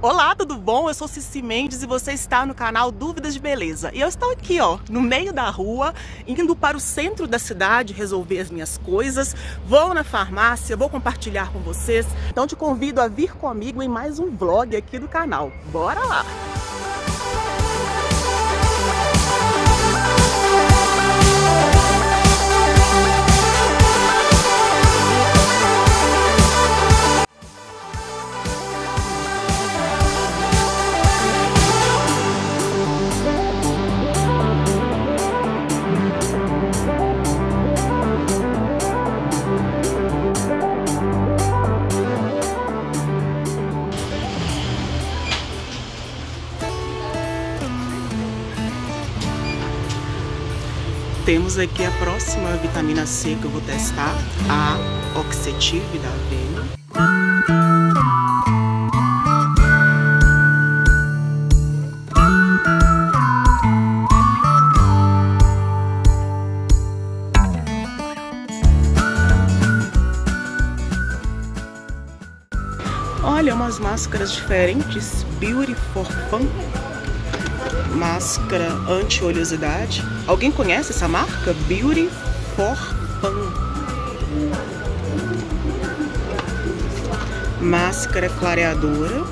Olá, tudo bom? Eu sou Cici Mendes e você está no canal Dúvidas de Beleza. E eu estou aqui, ó, no meio da rua, indo para o centro da cidade resolver as minhas coisas. Vou na farmácia, vou compartilhar com vocês. Então te convido a vir comigo em mais um vlog aqui do canal. Bora lá! Temos aqui a próxima vitamina C que eu vou testar, a Oxetive da Avena. Olha, umas máscaras diferentes, Beauty for Fun máscara anti-oleosidade. Alguém conhece essa marca? Beauty for Fun. Máscara clareadora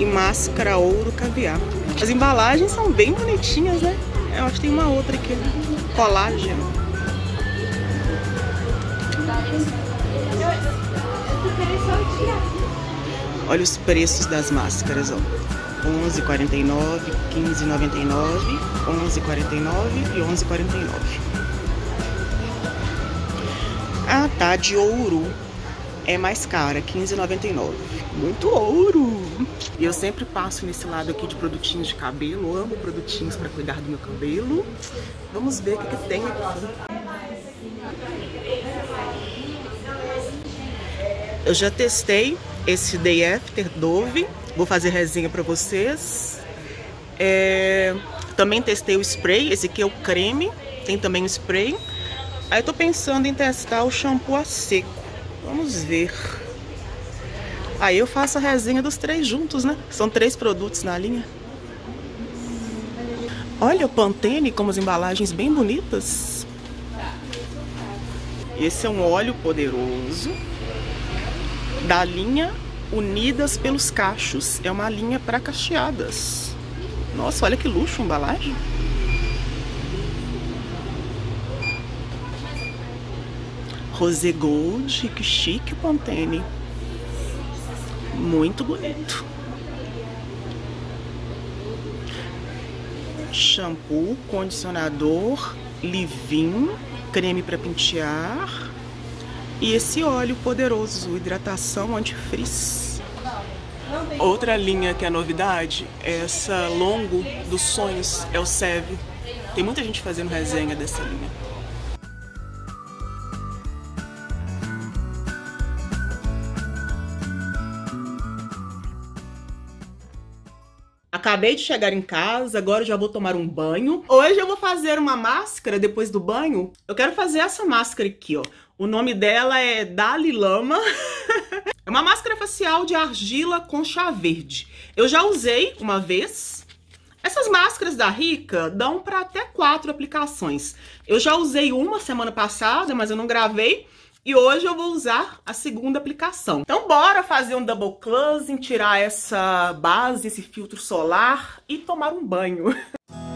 e máscara ouro caviar. As embalagens são bem bonitinhas, né? Eu acho que tem uma outra aqui, colágeno. Olha os preços das máscaras, ó. 11,49, 15,99, 11,49 e 11,49. Ah, tá, de ouro é mais cara, 15,99. Muito ouro! E eu sempre passo nesse lado aqui de produtinhos de cabelo, amo produtinhos para cuidar do meu cabelo. Vamos ver o que, que tem aqui. Eu já testei esse Day After Dove Vou fazer resenha para vocês. É, também testei o spray, esse aqui é o creme, tem também o spray. Aí tô pensando em testar o shampoo a seco. Vamos ver. Aí eu faço a resenha dos três juntos, né? São três produtos na linha. Olha o Pantene com as embalagens bem bonitas. Esse é um óleo poderoso da linha Unidas pelos Cachos. É uma linha para cacheadas. Nossa, olha que luxo a embalagem. Rosé Gold, que chique Pantene. Muito bonito. Shampoo, condicionador, Livin, creme para pentear e esse óleo poderoso, hidratação antifrizz. Outra linha que é novidade é essa Longo dos Sonhos, é o Seve. Tem muita gente fazendo resenha dessa linha. Acabei de chegar em casa, agora já vou tomar um banho. Hoje eu vou fazer uma máscara depois do banho. Eu quero fazer essa máscara aqui, ó. O nome dela é Dalai Lama. é uma máscara facial de argila com chá verde. Eu já usei uma vez. Essas máscaras da Rica dão para até quatro aplicações. Eu já usei uma semana passada, mas eu não gravei. E hoje eu vou usar a segunda aplicação. Então bora fazer um double cleansing, tirar essa base, esse filtro solar e tomar um banho.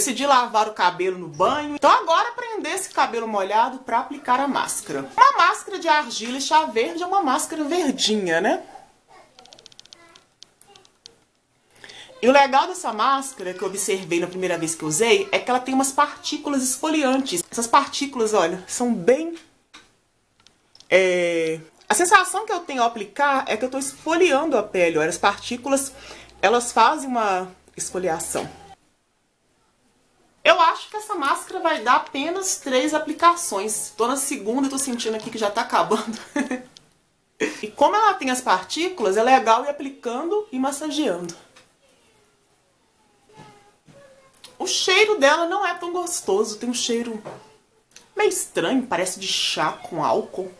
Decidi lavar o cabelo no banho. Então agora prender esse cabelo molhado para aplicar a máscara. Uma máscara de argila e chá verde é uma máscara verdinha, né? E o legal dessa máscara, que eu observei na primeira vez que usei, é que ela tem umas partículas esfoliantes. Essas partículas, olha, são bem... É... A sensação que eu tenho ao aplicar é que eu estou esfoliando a pele. Olha, as partículas, elas fazem uma esfoliação. Eu acho que essa máscara vai dar apenas três aplicações. Tô na segunda e tô sentindo aqui que já tá acabando. e como ela tem as partículas, é legal ir aplicando e massageando. O cheiro dela não é tão gostoso, tem um cheiro meio estranho, parece de chá com álcool.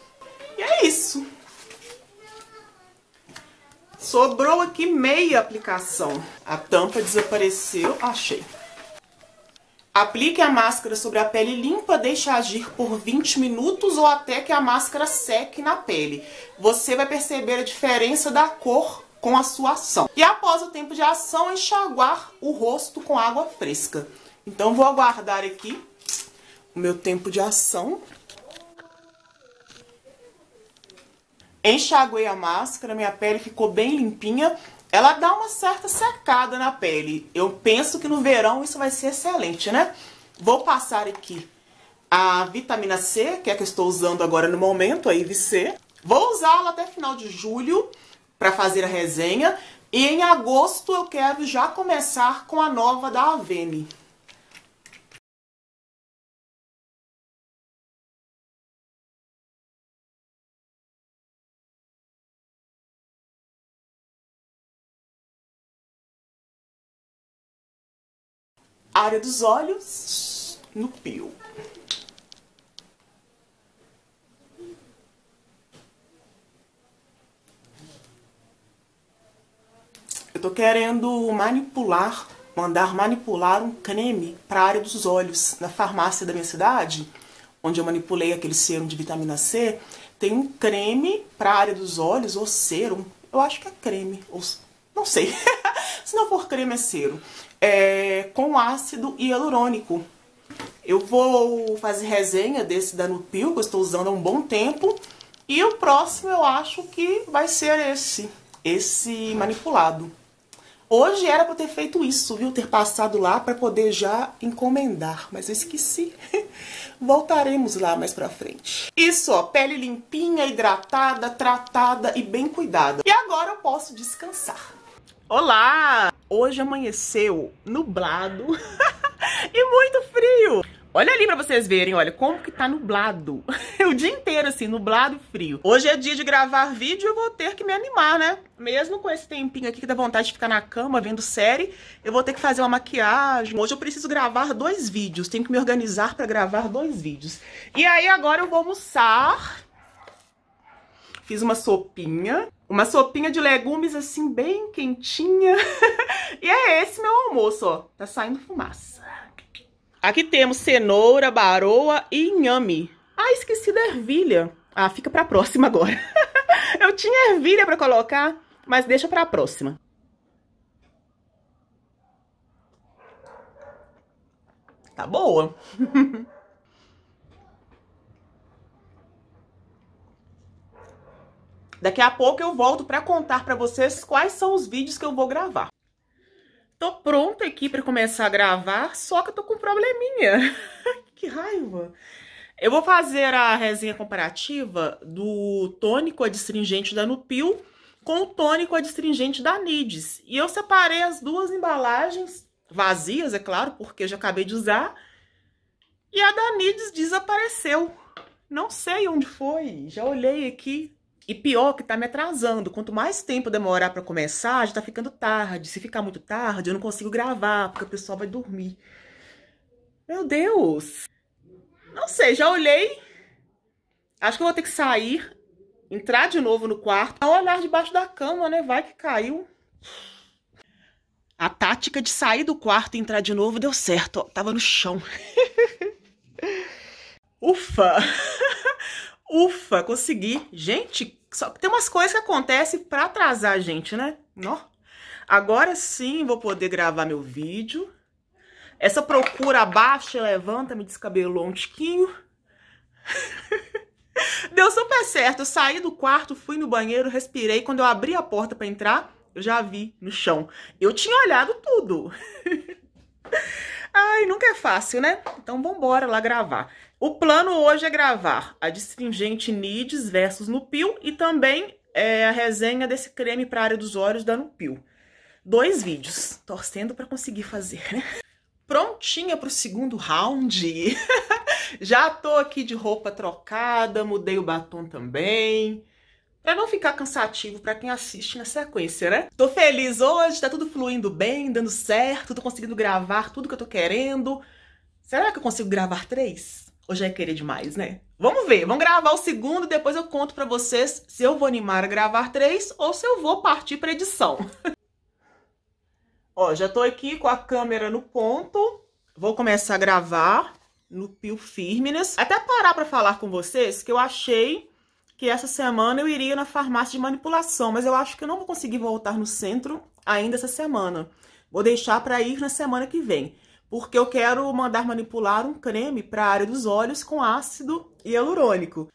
E é isso. Sobrou aqui meia aplicação. A tampa desapareceu. Achei. Aplique a máscara sobre a pele limpa, deixe agir por 20 minutos ou até que a máscara seque na pele. Você vai perceber a diferença da cor com a sua ação. E após o tempo de ação, enxaguar o rosto com água fresca. Então, vou aguardar aqui o meu tempo de ação. Enxaguei a máscara, minha pele ficou bem limpinha. Ela dá uma certa secada na pele. Eu penso que no verão isso vai ser excelente, né? Vou passar aqui a vitamina C, que é a que eu estou usando agora no momento, a IVC. Vou usá-la até final de julho para fazer a resenha. E em agosto eu quero já começar com a nova da Avene. Área dos olhos, no pio. Eu tô querendo manipular, mandar manipular um creme para a área dos olhos. Na farmácia da minha cidade, onde eu manipulei aquele serum de vitamina C, tem um creme para a área dos olhos, ou serum. Eu acho que é creme, ou não sei. Se não for creme, é serum. É, com ácido hialurônico. Eu vou fazer resenha desse da Nupil, que eu estou usando há um bom tempo. E o próximo eu acho que vai ser esse, esse manipulado. Hoje era para ter feito isso, viu? Ter passado lá para poder já encomendar, mas eu esqueci. Voltaremos lá mais pra frente. Isso, ó, pele limpinha, hidratada, tratada e bem cuidada. E agora eu posso descansar. Olá! Hoje amanheceu nublado e muito frio. Olha ali pra vocês verem, olha, como que tá nublado. o dia inteiro, assim, nublado e frio. Hoje é dia de gravar vídeo eu vou ter que me animar, né? Mesmo com esse tempinho aqui que dá vontade de ficar na cama vendo série, eu vou ter que fazer uma maquiagem. Hoje eu preciso gravar dois vídeos, tenho que me organizar pra gravar dois vídeos. E aí agora eu vou almoçar. Fiz uma sopinha. Uma sopinha de legumes, assim, bem quentinha. e é esse meu almoço, ó. Tá saindo fumaça. Aqui temos cenoura, baroa e inhame. Ah, esqueci da ervilha. Ah, fica pra próxima agora. Eu tinha ervilha pra colocar, mas deixa pra próxima. Tá boa. Daqui a pouco eu volto pra contar pra vocês quais são os vídeos que eu vou gravar. Tô pronta aqui para começar a gravar, só que eu tô com um probleminha. que raiva. Eu vou fazer a resenha comparativa do tônico adstringente da Nupil com o tônico adstringente da Nides. E eu separei as duas embalagens, vazias, é claro, porque eu já acabei de usar. E a da Nides desapareceu. Não sei onde foi, já olhei aqui, e pior que tá me atrasando. Quanto mais tempo demorar para começar, já tá ficando tarde. Se ficar muito tarde, eu não consigo gravar, porque o pessoal vai dormir. Meu Deus! Não sei, já olhei. Acho que eu vou ter que sair, entrar de novo no quarto, olhar debaixo da cama, né? Vai que caiu. A tática de sair do quarto e entrar de novo deu certo, ó. Tava no chão. Ufa! Ufa, consegui. Gente, só que tem umas coisas que acontecem pra atrasar a gente, né? Ó. Agora sim vou poder gravar meu vídeo. Essa procura abaixa levanta, me descabelou um tiquinho. Deu super certo. Eu saí do quarto, fui no banheiro, respirei. Quando eu abri a porta para entrar, eu já vi no chão. Eu tinha olhado tudo. Ai, nunca é fácil, né? Então vambora lá gravar. O plano hoje é gravar a Distringente Nides versus Nupil e também é, a resenha desse creme para área dos olhos da Nupil. Dois vídeos, torcendo para conseguir fazer, né? Prontinha pro segundo round. Já tô aqui de roupa trocada, mudei o batom também. Pra não ficar cansativo pra quem assiste na sequência, né? Tô feliz hoje, tá tudo fluindo bem, dando certo, tô conseguindo gravar tudo que eu tô querendo. Será que eu consigo gravar três? Já é querer demais, né? Vamos ver, vamos gravar o segundo, depois eu conto pra vocês se eu vou animar a gravar três ou se eu vou partir pra edição. Ó, já tô aqui com a câmera no ponto, vou começar a gravar no Pio Firmness. Até parar pra falar com vocês que eu achei que essa semana eu iria na farmácia de manipulação, mas eu acho que eu não vou conseguir voltar no centro ainda essa semana. Vou deixar para ir na semana que vem, porque eu quero mandar manipular um creme para a área dos olhos com ácido hialurônico.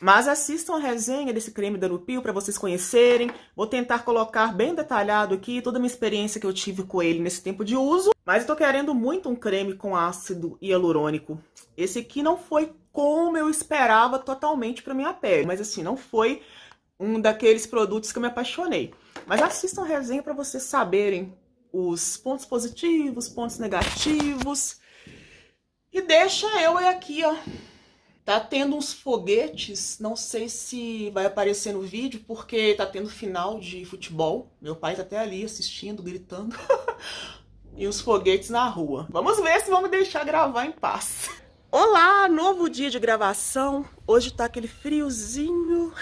Mas assistam a resenha desse creme da Nupil para vocês conhecerem. Vou tentar colocar bem detalhado aqui toda a minha experiência que eu tive com ele nesse tempo de uso. Mas eu tô querendo muito um creme com ácido hialurônico. Esse aqui não foi como eu esperava totalmente para minha pele. Mas assim, não foi um daqueles produtos que eu me apaixonei. Mas assistam a resenha para vocês saberem os pontos positivos, pontos negativos. E deixa eu aqui, ó. Tá tendo uns foguetes, não sei se vai aparecer no vídeo, porque tá tendo final de futebol. Meu pai tá até ali assistindo, gritando. e os foguetes na rua. Vamos ver se vão me deixar gravar em paz. Olá, novo dia de gravação. Hoje tá aquele friozinho.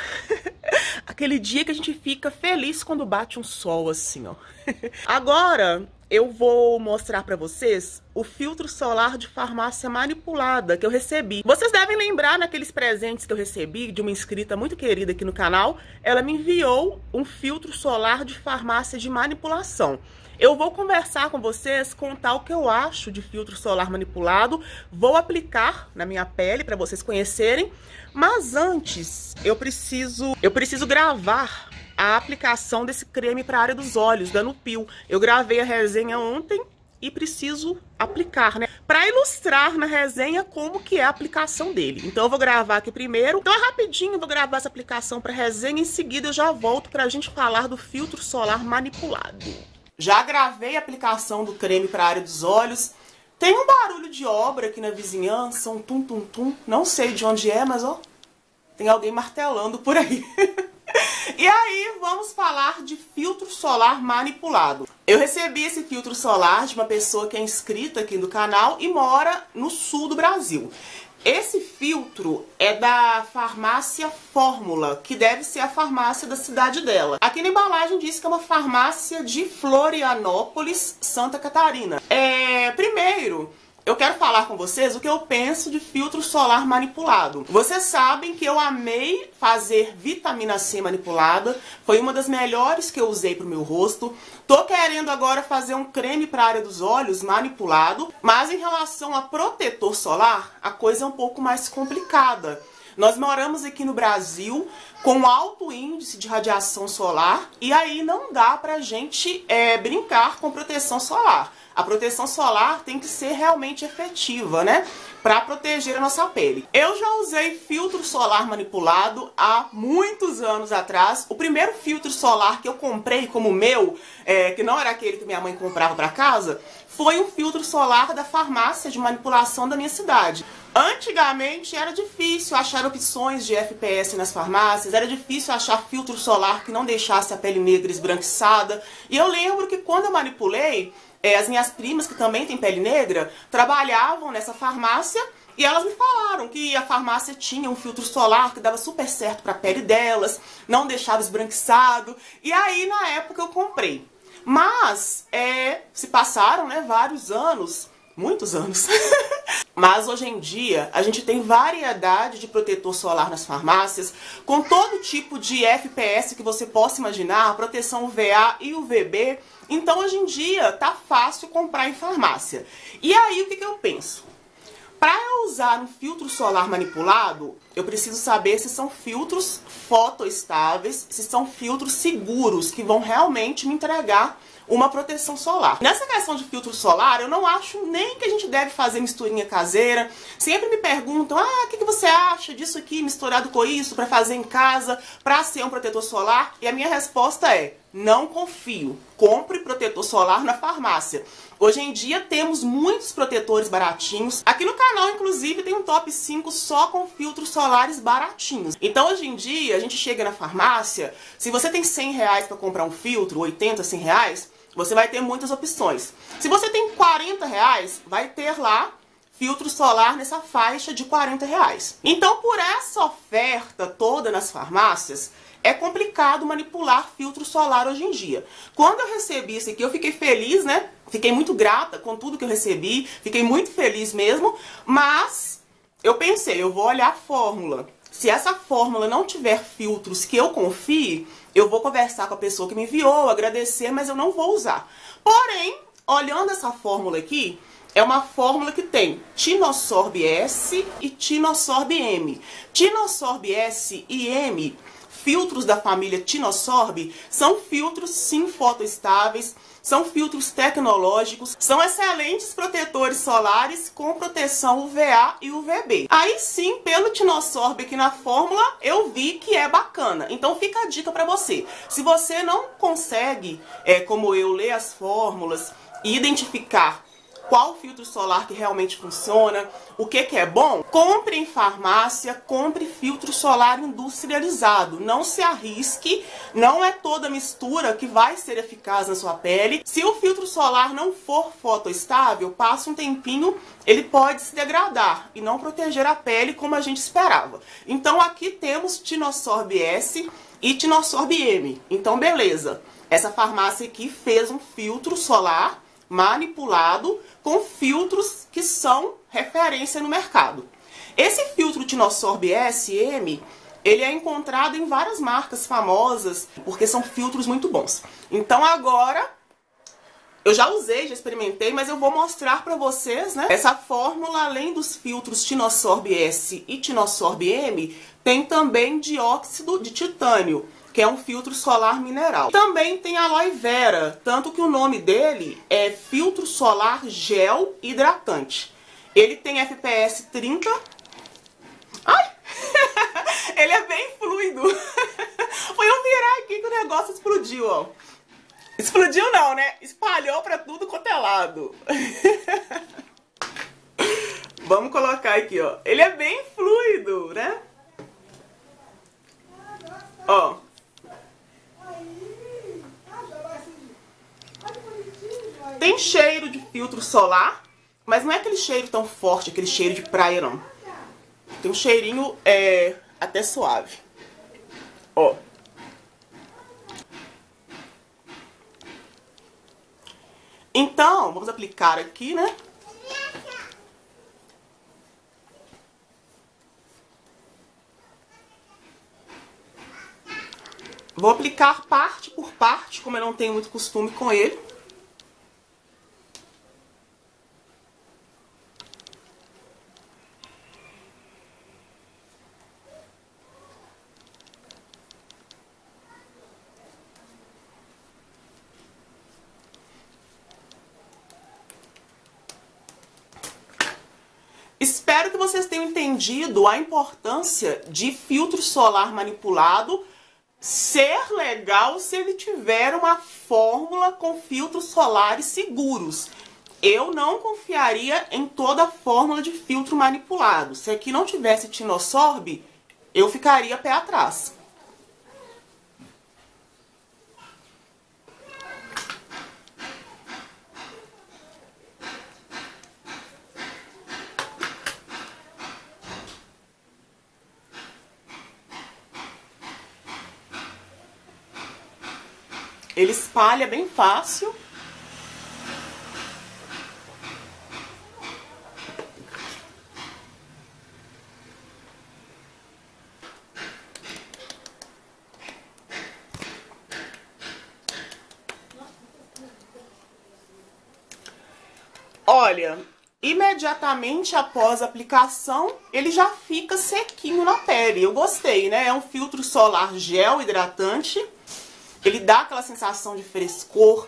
aquele dia que a gente fica feliz quando bate um sol assim, ó. Agora, eu vou mostrar para vocês o filtro solar de farmácia manipulada que eu recebi. Vocês devem lembrar naqueles presentes que eu recebi de uma inscrita muito querida aqui no canal. Ela me enviou um filtro solar de farmácia de manipulação. Eu vou conversar com vocês, contar o que eu acho de filtro solar manipulado, vou aplicar na minha pele para vocês conhecerem, mas antes eu preciso eu preciso gravar a aplicação desse creme para a área dos olhos, da Nupil. Eu gravei a resenha ontem e preciso aplicar, né? Para ilustrar na resenha como que é a aplicação dele. Então eu vou gravar aqui primeiro. Então é rapidinho, vou gravar essa aplicação para resenha. Em seguida eu já volto para a gente falar do filtro solar manipulado. Já gravei a aplicação do creme para a área dos olhos. Tem um barulho de obra aqui na vizinhança, um tum-tum-tum. Não sei de onde é, mas ó, tem alguém martelando por aí. e aí, vamos falar de filtro solar manipulado. Eu recebi esse filtro solar de uma pessoa que é inscrita aqui no canal e mora no sul do Brasil. Esse filtro é da farmácia Fórmula, que deve ser a farmácia da cidade dela. Aqui na embalagem diz que é uma farmácia de Florianópolis, Santa Catarina. É, primeiro, eu quero falar com vocês o que eu penso de filtro solar manipulado. Vocês sabem que eu amei fazer vitamina C manipulada, foi uma das melhores que eu usei pro meu rosto. Tô querendo agora fazer um creme para a área dos olhos manipulado, mas em relação a protetor solar, a coisa é um pouco mais complicada. Nós moramos aqui no Brasil com alto índice de radiação solar e aí não dá pra gente é, brincar com proteção solar. A proteção solar tem que ser realmente efetiva, né? Para proteger a nossa pele. Eu já usei filtro solar manipulado há muitos anos atrás. O primeiro filtro solar que eu comprei como meu, é, que não era aquele que minha mãe comprava para casa, foi um filtro solar da farmácia de manipulação da minha cidade. Antigamente era difícil achar opções de FPS nas farmácias, era difícil achar filtro solar que não deixasse a pele negra esbranquiçada. E eu lembro que quando eu manipulei, é, as minhas primas, que também têm pele negra, trabalhavam nessa farmácia e elas me falaram que a farmácia tinha um filtro solar que dava super certo para a pele delas, não deixava esbranquiçado. E aí, na época, eu comprei. Mas, é, se passaram né, vários anos muitos anos. Mas hoje em dia a gente tem variedade de protetor solar nas farmácias, com todo tipo de FPS que você possa imaginar, proteção UVA e UVB. Então hoje em dia tá fácil comprar em farmácia. E aí o que, que eu penso? Para usar um filtro solar manipulado, eu preciso saber se são filtros fotoestáveis, se são filtros seguros, que vão realmente me entregar uma proteção solar. Nessa questão de filtro solar, eu não acho nem que a gente deve fazer misturinha caseira. Sempre me perguntam, ah, o que, que você acha disso aqui misturado com isso para fazer em casa, para ser um protetor solar? E a minha resposta é, não confio. Compre protetor solar na farmácia. Hoje em dia temos muitos protetores baratinhos. Aqui no canal, inclusive, tem um top 5 só com filtros solares baratinhos. Então, hoje em dia, a gente chega na farmácia, se você tem 100 reais para comprar um filtro, 80, 100 reais, você vai ter muitas opções. Se você tem 40 reais, vai ter lá filtro solar nessa faixa de 40 reais. Então, por essa oferta toda nas farmácias, é complicado manipular filtro solar hoje em dia. Quando eu recebi isso aqui, eu fiquei feliz, né? Fiquei muito grata com tudo que eu recebi, fiquei muito feliz mesmo, mas eu pensei, eu vou olhar a fórmula. Se essa fórmula não tiver filtros que eu confie, eu vou conversar com a pessoa que me enviou, agradecer, mas eu não vou usar. Porém, olhando essa fórmula aqui, é uma fórmula que tem Tinosorb S e Tinosorb M. Tinosorb S e M filtros da família Tinosorb são filtros sim fotoestáveis, são filtros tecnológicos, são excelentes protetores solares com proteção UVA e UVB. Aí sim, pelo Tinosorb aqui na fórmula, eu vi que é bacana. Então fica a dica para você. Se você não consegue, é, como eu, ler as fórmulas e identificar qual filtro solar que realmente funciona, o que, que é bom, compre em farmácia, compre filtro solar industrializado. Não se arrisque, não é toda mistura que vai ser eficaz na sua pele. Se o filtro solar não for fotoestável, passa um tempinho, ele pode se degradar e não proteger a pele como a gente esperava. Então aqui temos Tinosorb S e Tinosorb M. Então beleza, essa farmácia aqui fez um filtro solar manipulado com filtros que são referência no mercado. Esse filtro Tinosorb SM, ele é encontrado em várias marcas famosas, porque são filtros muito bons. Então agora, eu já usei, já experimentei, mas eu vou mostrar para vocês, né? Essa fórmula, além dos filtros Tinosorb S e Tinosorb M, tem também dióxido de titânio, que é um filtro solar mineral. Também tem aloe vera, tanto que o nome dele é filtro solar gel hidratante. Ele tem FPS 30. Ai! ele é bem fluido. Foi eu virar aqui que o negócio explodiu, ó. Explodiu não, né? Espalhou pra tudo quanto é lado. Vamos colocar aqui, ó. Ele é bem fluido, né? Ó. Tem cheiro de filtro solar, mas não é aquele cheiro tão forte, aquele cheiro de praia, não. Tem um cheirinho é, até suave. Ó. Então, vamos aplicar aqui, né? Vou aplicar parte por parte, como eu não tenho muito costume com ele. Espero que vocês tenham entendido a importância de filtro solar manipulado ser legal se ele tiver uma fórmula com filtros solares seguros. Eu não confiaria em toda a fórmula de filtro manipulado. Se aqui não tivesse tinosorb, eu ficaria pé atrás. Ele espalha bem fácil. Olha, imediatamente após a aplicação, ele já fica sequinho na pele. Eu gostei, né? É um filtro solar gel hidratante ele dá aquela sensação de frescor.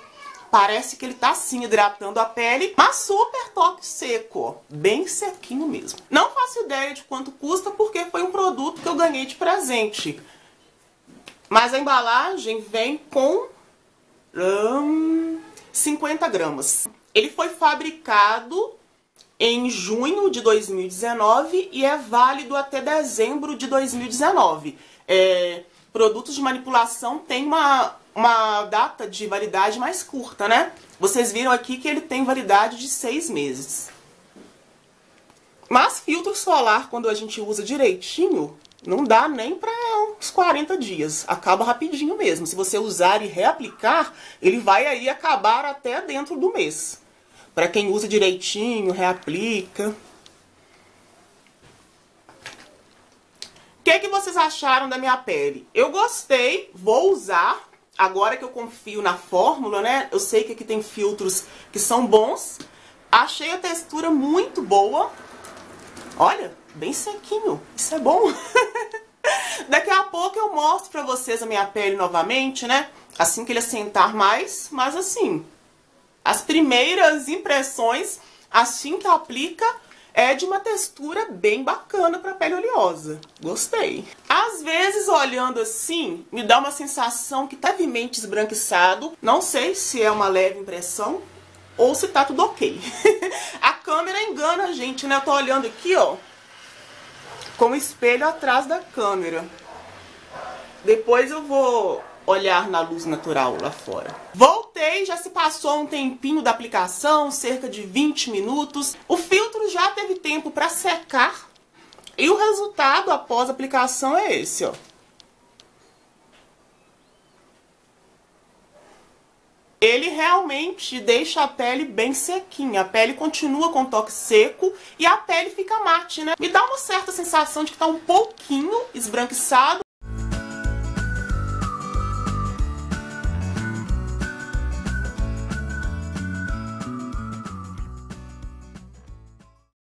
Parece que ele tá sim hidratando a pele, mas super toque seco, bem sequinho mesmo. Não faço ideia de quanto custa porque foi um produto que eu ganhei de presente. Mas a embalagem vem com hum, 50 gramas. Ele foi fabricado em junho de 2019 e é válido até dezembro de 2019. É, produtos de manipulação têm uma, uma data de validade mais curta, né? Vocês viram aqui que ele tem validade de seis meses. Mas filtro solar, quando a gente usa direitinho, não dá nem para uns 40 dias. Acaba rapidinho mesmo. Se você usar e reaplicar, ele vai aí acabar até dentro do mês. Para quem usa direitinho, reaplica. Que, que vocês acharam da minha pele? Eu gostei, vou usar. Agora que eu confio na fórmula, né? Eu sei que aqui tem filtros que são bons. Achei a textura muito boa. Olha, bem sequinho. Isso é bom. Daqui a pouco eu mostro pra vocês a minha pele novamente, né? Assim que ele assentar mais, mas assim, as primeiras impressões, assim que aplica, é de uma textura bem bacana para pele oleosa. Gostei. Às vezes, olhando assim, me dá uma sensação que tá levemente esbranquiçado. Não sei se é uma leve impressão ou se tá tudo ok. a câmera engana a gente, né? Eu tô olhando aqui, ó, com o espelho atrás da câmera. Depois eu vou olhar na luz natural lá fora. Voltei, já se passou um tempinho da aplicação, cerca de 20 minutos. O filtro já teve tempo para secar e o resultado após a aplicação é esse, ó. ele realmente deixa a pele bem sequinha. A pele continua com toque seco e a pele fica mate, né? Me dá uma certa sensação de que tá um pouquinho esbranquiçado,